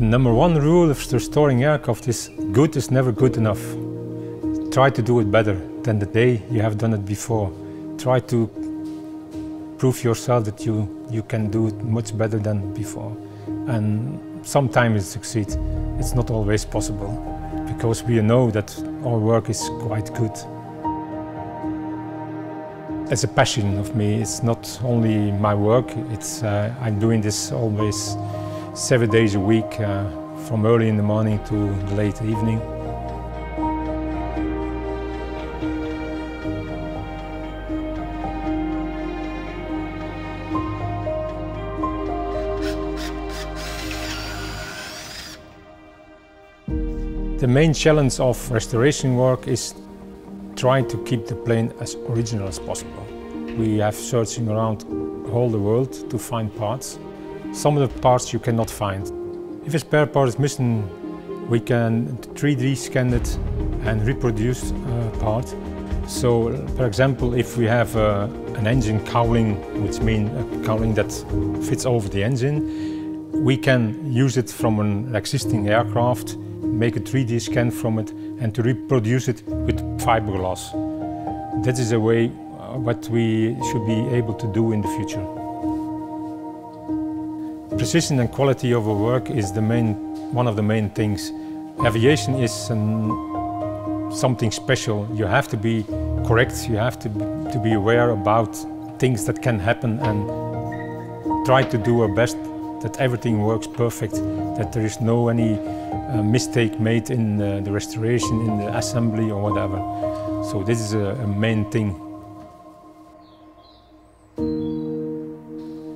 number one rule of restoring aircraft is good is never good enough. Try to do it better than the day you have done it before. Try to prove yourself that you, you can do it much better than before. And sometimes it succeeds. It's not always possible because we know that our work is quite good. It's a passion of me. It's not only my work. It's uh, I'm doing this always seven days a week, uh, from early in the morning to late evening. The main challenge of restoration work is trying to keep the plane as original as possible. We have searching around all the world to find parts. Some of the parts you cannot find. If a spare part is missing, we can 3D scan it and reproduce a part. So, for example, if we have uh, an engine cowling, which means a cowling that fits over the engine, we can use it from an existing aircraft make a 3D scan from it and to reproduce it with fiberglass. That is a way uh, what we should be able to do in the future. Precision and quality of our work is the main, one of the main things. Aviation is something special. You have to be correct, you have to, to be aware about things that can happen and try to do our best that everything works perfect, that there is no any uh, mistake made in uh, the restoration, in the assembly or whatever. So this is a, a main thing.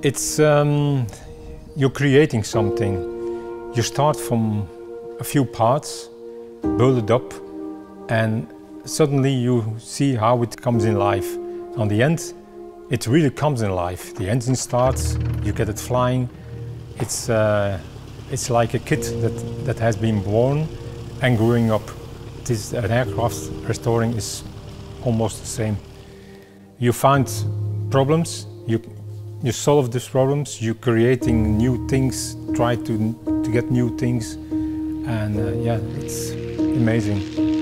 It's, um, you're creating something. You start from a few parts, build it up, and suddenly you see how it comes in life. On the end, it really comes in life. The engine starts, you get it flying, it's, uh, it's like a kid that, that has been born and growing up. This, an aircraft restoring is almost the same. You find problems, you, you solve these problems, you're creating new things, try to, to get new things, and uh, yeah, it's amazing.